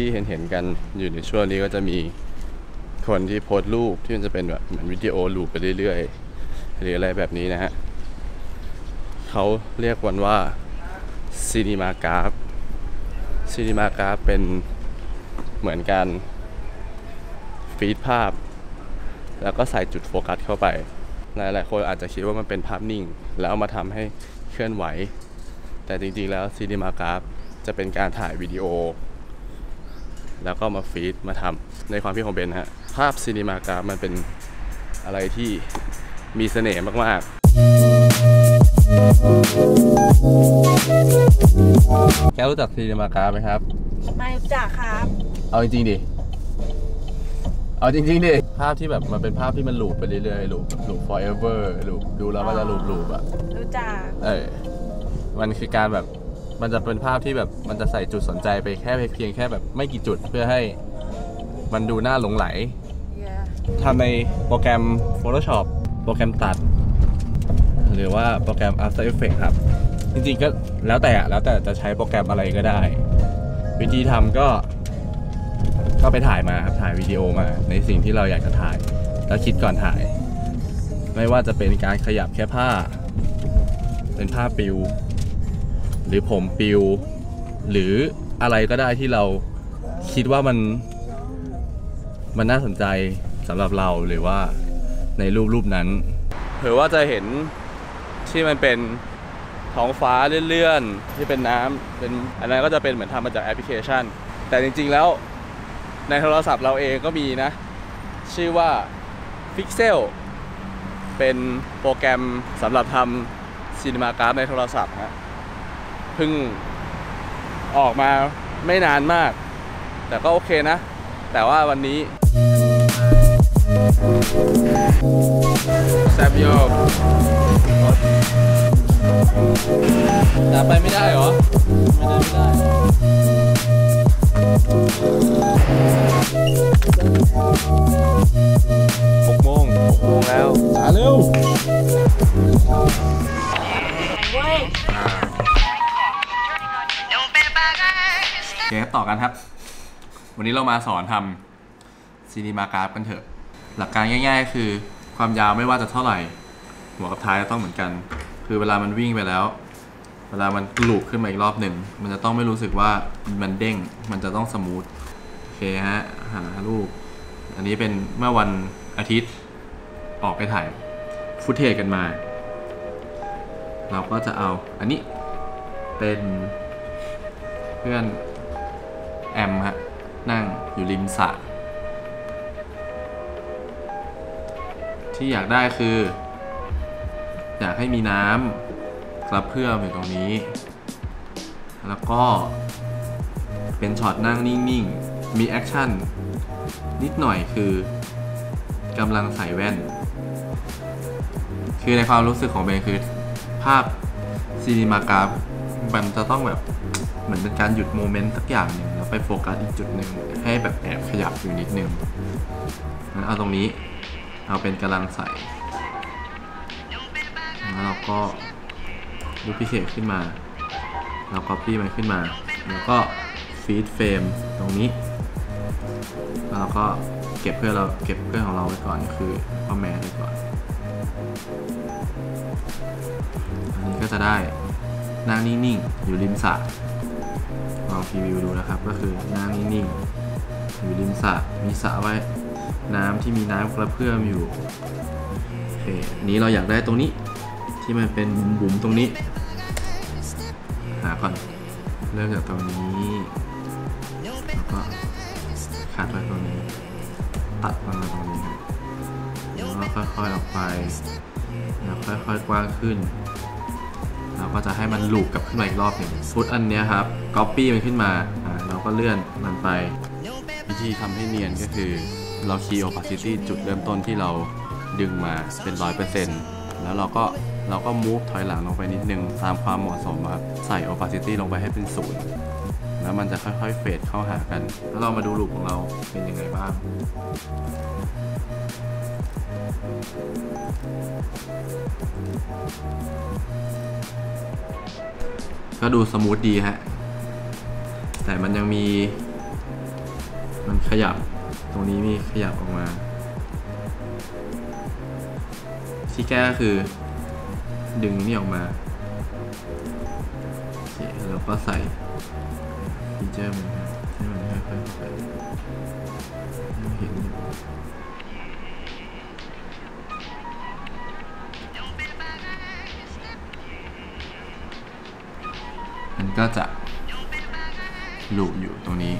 ที่เห็นเห็นกันอยู่ในช่วงนี้ก็จะมีคนที่โพสต์รูปที่มันจะเป็นแบบเหมือนวิดีโอ loop ไปเรื่อยๆหรืออะไรแบบนี้นะฮะเขาเรียกมันว่า cinemagraph cinemagraph เป็นเหมือนการฟีดภาพ แล้วก็ใส่จุดโฟกัสเข้าไป หลายๆคนอาจจะคิดว่ามันเป็นภาพนิ่ง แล้วเอามาทำให้เคลื่อนไหว แต่จริงๆแล้ว cinemagraph จะเป็นการถ่ายวิดีโอ แล้วก็มาฟีดมาทำในความคิดของเบนฮะภาพ cinemagraph มันเป็นอะไรที่มีเสน่ห์มาก ๆ แกรู้จัก cinemagraph ไหมครับ ไม่รู้จักครับ เอาจริงๆดิ เอาจริงๆดิ ภาพที่แบบมันเป็นภาพที่มัน loop ไปเรื่อยๆ loop loop forever ลูปดูแล้วก็จะลูปลูปอะรู้จัก เออมันคือการแบบ มันจะเป็นภาพที่แบบมันจะใส่จุดสนใจไปแค่เพียงแค่แบบไม่กี่จุดเพื่อให้มันดูน่าหลงไหล yeah. ทำในโปรแกรม Photoshop โปรแกรมตัด หรือว่าโปรแกรม After Effects ครับ จริงๆก็แล้วแต่อะแล้วแต่จะใช้โปรแกรมอะไรก็ได้ วิธีทำก็ ก็ไปถ่ายมาครับถ่ายวิดีโอมา ในสิ่งที่เราอยากจะถ่าย แล้วคิดก่อนถ่าย ไม่ว่าจะเป็นการขยับแค่ผ้า เป็นผ้าปิว หรือผมปิว หรืออะไรก็ได้ที่เราคิดว่ามัน มันน่าสนใจสำหรับเราหรือว่าในรูปรูปนั้นเผื่อว่าจะเห็นที่มันเป็นท้องฟ้าเลื่อนๆที่เป็นน้ำเป็นอันนั้นก็จะเป็นเหมือนทำมาจากแอปพลิเคชัน แต่จริงๆแล้วในโทรศัพท์เราเองก็มีนะ ชื่อว่า Pixel เป็นโปรแกรมสำหรับทำซีนิมากราฟในโทรศัพท์ฮะ เพิ่งออกมาไม่นานมาก แต่ก็โอเคนะ แต่ว่าวันนี้แซบโยกแต่ไปไม่ได้เหรอ ไม่ได้ ไม่ได้ หกโมงหกโมงแล้วมาเร็ว ต่อกันครับ วันนี้เรามาสอนทำซีนีมากราฟกันเถอะ หลักการง่าย ๆ คือความยาวไม่ว่าจะเท่าไหร่ หัวกับท้ายจะต้องเหมือนกัน คือเวลามันวิ่งไปแล้ว เวลามัน loop ขึ้นมาอีกรอบหนึ่ง มันจะต้องไม่รู้สึกว่ามันเด้ง มันจะต้อง smooth โอเคฮะ หารูป อันนี้เป็นเมื่อวันอาทิตย์ออกไปถ่าย footage กันมา เราก็จะเอาอันนี้เป็นเพื่อน แอมฮะ นั่งอยู่ริมสระที่อยากได้คือ อยากให้มีน้ำกระเพื่อมอยู่ตรงนี้ แล้วก็เป็นช็อตนั่งนิ่งๆ มี action นิดหน่อยคือกำลังใส่แว่น คือในความรู้สึกของเบนคือ ภาพ cinemagraph มันจะต้องแบบ เหมือนเป็นการหยุด moment สักอย่างหนึ่ง ไปโฟกัสอีกจุดหนึ่งให้แบบแอบขยับอยู่นิดนึงงั้นเอาตรงนี้เอาเป็นกำลังใส่แล้วเราก็ดูพิเศษขึ้นมาเราก็ปี้มันขึ้นมา แล้วก็ฟีดเฟรมตรงนี้ แล้วเราก็เก็บเพื่อเราเก็บเพื่อของเราไว้ก่อนคือพ่อแม่ไว้ก่อน อันนี้ก็จะได้นั่งนิ่งๆอยู่ริมสระ รีวิวดูนะครับ ก็คือนั่งนิ่งๆอยู่ริมสระมีสระไว้น้ำที่มีน้ำกระเพื่อมอยู่โอเคนี้เราอยากได้ตรงนี้ที่มันเป็นบุ๋มๆตรงนี้ หาก่อนเริ่มจากตรงนี้ แล้วก็คัดไว้ตรงนี้ ตัดมันมาตรงนี้แล้วก็ค่อยๆออกไปแล้วค่อยๆกว้างขึ้น เราก็จะให้มันลูปกลับขึ้นมาอีกรอบหนึ่งฟุตอันนี้ครับ Copy มันขึ้นมาเราก็เลื่อนมันไป วิธีทำให้เนียนก็คือ เราคีย์ opacity จุดเริ่มต้นที่เราดึงมาเป็น 100%แล้วเราก็เราก็ move ถอยหลังลงไปนิดนึงตามความเหมาะสมครับใส่ opacity ลงไปให้เป็นศูนย์แล้วมันจะค่อยๆเฟดเข้าหากัน แล้วเรามาดูลูปของเราเป็นยังไงบ้าง ก็ดูสมูทดีฮะ แต่มันยังมี มันขยับ ตรงนี้มีขยับออกมา ที่แก้ก็คือ ดึงนี่ออกมาเคแล้วก็ใส่ฟีเจอร์มันให้มันค่อยๆเข้าไป ก็จะหลูอยู่ตรงนี้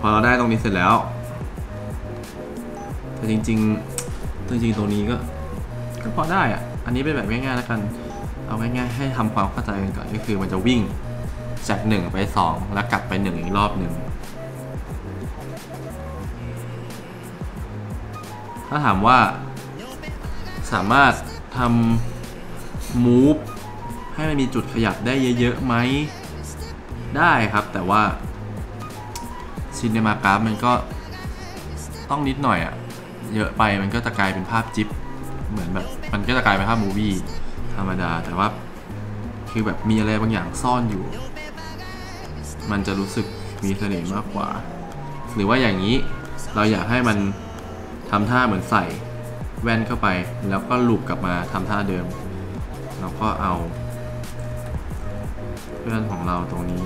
พอเราได้ตรงนี้เสร็จแล้ว แต่จริงๆ จริงๆ ตรงนี้ก็ก็พอได้อะอันนี้เป็นแบบง่ายๆแล้วกัน เอาง่ายๆ ให้ทำความเข้าใจกันก่อนก็คือมันจะวิ่งจาก 1 ไป 2 แล้วกลับไป 1 อีกรอบหนึ่ง ถ้าถามว่าสามารถทำ move ให้มันมีจุดขยับได้เยอะๆไหม ได้ครับแต่ว่าซินเนมากราฟมันก็ต้องนิดหน่อยอะเยอะไปมันก็จะกลายเป็นภาพจิ๊บเหมือนแบบมันก็จะกลายเป็นภาพมูวี่ธรรมดา แต่ว่าคือแบบมีอะไรบางอย่างซ่อนอยู่ มันจะรู้สึกมีเสน่ห์มากกว่า หรือว่าอย่างนี้เราอยากให้มันทำท่าเหมือนใส่แว่นเข้าไป แล้วก็ลูปกลับมาทำท่าเดิม เราก็เอา เพื่อนของเราตรงนี้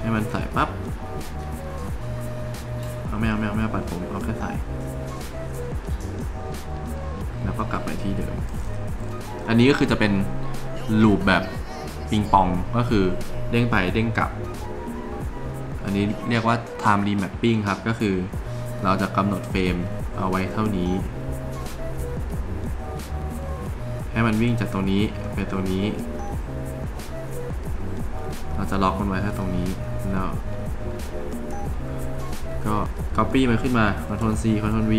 ให้มันใส่ปั๊บเอาไม่เอาไม่เอาไม่เอาปัดผมเอาแค่ใส่ แล้วก็กลับไปที่เดิม อันนี้ก็คือจะเป็นลูปแบบปิงปองก็คือเด้งไปเด้งกลับ อันนี้เรียกว่า time remapping ครับ ก็คือเราจะกำหนดเฟรม เอาไว้เท่านี้ ให้มันวิ่งจากตรงนี้ไปตรงนี้ เราจะล็อกมันไว้แค่ตรงนี้แล้วก็ copy มันขึ้นมา Ctrl C Ctrl V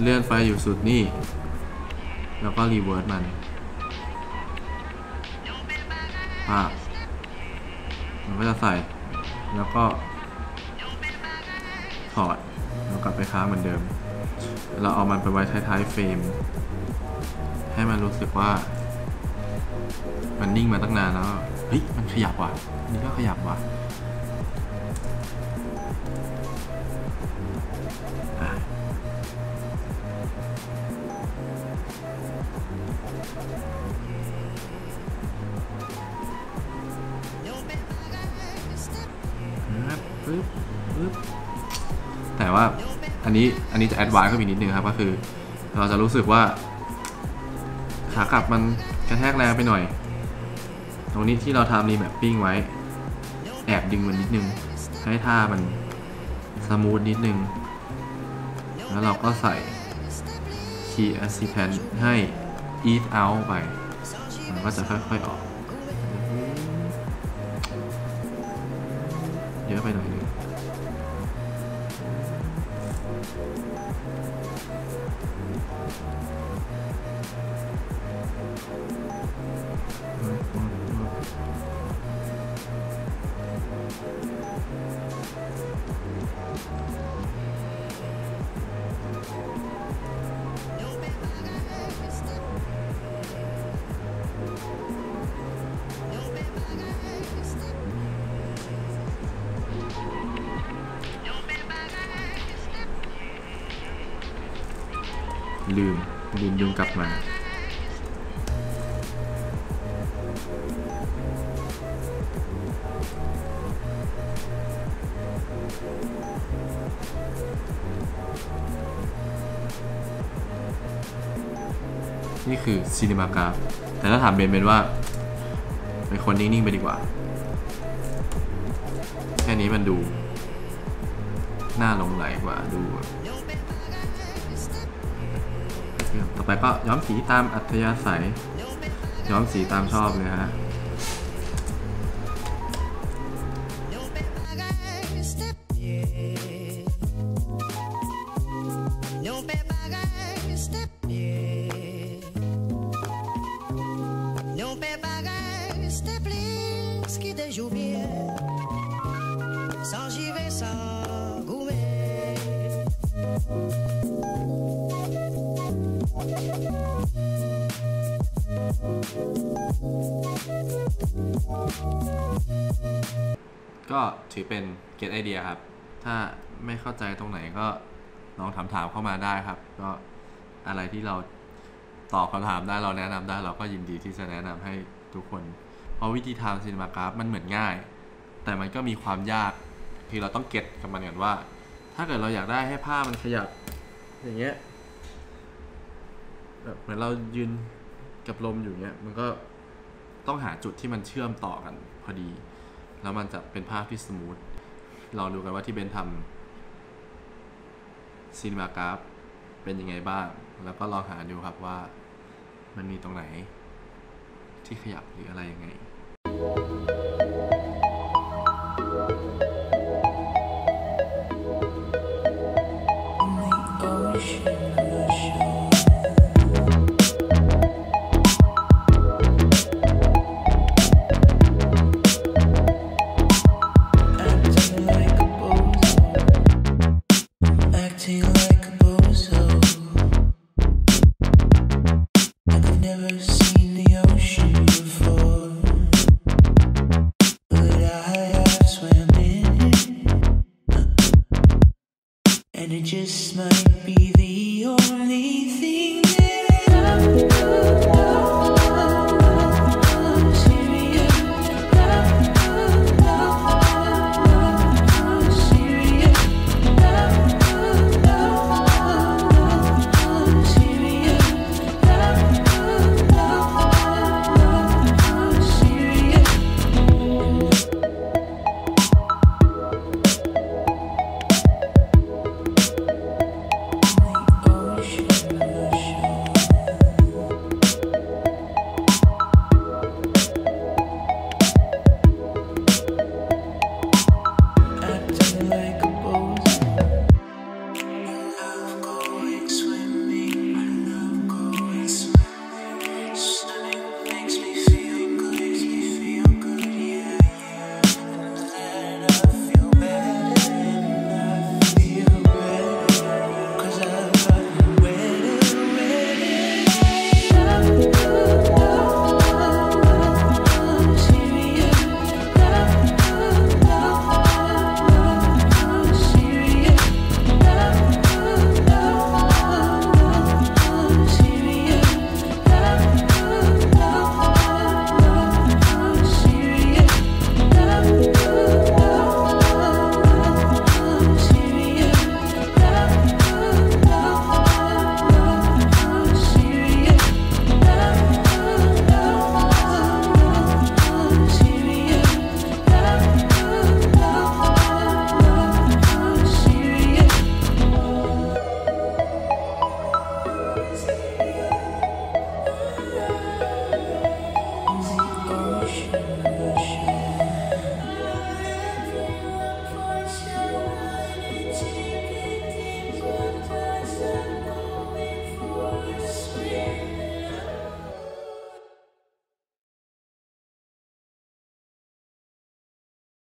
เลื่อนไปอยู่สุดนี่ แล้วก็ reverse มันภาพมันก็จะใส่ แล้วก็ ถอดแล้วกลับไปค้างเหมือนเดิม เราเอามันไปไว้ท้ายๆเฟรม ให้มันรู้สึกว่า มันนิ่งมาตั้งนานแล้วเฮ้ยมันขยับว่ะนี่ก็ขยับว่ะอะปึ๊บปึ๊บ แต่ว่าอันนี้อันนี้จะ advance ขึ้นอีกนิดนึงครับก็คือ เราจะรู้สึกว่า ขากลับมันกระแทกแรงไปหน่อย ตรงนี้ที่เราทำ remapping ไว้ แอบดึงมันนิดนึง ให้ท่ามันสมูทนิดนึง แล้วเราก็ใส่ Key Assistant ให้ Eat Out ไป มันก็จะค่อยๆออก เยอะไปหน่อยนึง No man, I got ลืมลืมดึงกลับมา นี่คือซีนิมากราฟแต่ถ้าถามเบนเบนว่าเป็นคนนิ่ง ๆ ไปดีกว่า แค่นี้มันดู น่าหลงไหลกว่าดู แบบต่อไปก็ย้อมสีตามอัธยาศัย ย้อมสีตามชอบเลยฮะ ก็ถือเป็นเก t ไอเดียครับ ถ้าไม่เข้าใจตรงไหนก็ลองถามถามเข้ามาได้ครับ ก็อะไรที่เราตอบคำถามได้เราแนะนำได้เราก็ยินดีที่จะแนะนำให้ทุกคน เพราะวิธีทำซีนมากราฟมันเหมือนง่าย แต่มันก็มีความยากที่เราต้องเก็ตกับมันก่อนว่า ถ้าเกิดเราอยากได้ให้ผ้ามันขยับอย่างเงี้ย แบบเหมือนเรายืนกับลมอยู่เงี้ยมันก็ต้องหาจุดที่มันเชื่อมต่อกันพอดี แล้วมันจะเป็นภาพที่สมูทลองดูกันว่าที่เบนทำซีนมากราฟเป็นยังไงบ้าง แล้วก็ลองหาดูครับว่ามันมีตรงไหนที่ขยับหรืออะไรยังไง And it just might be the only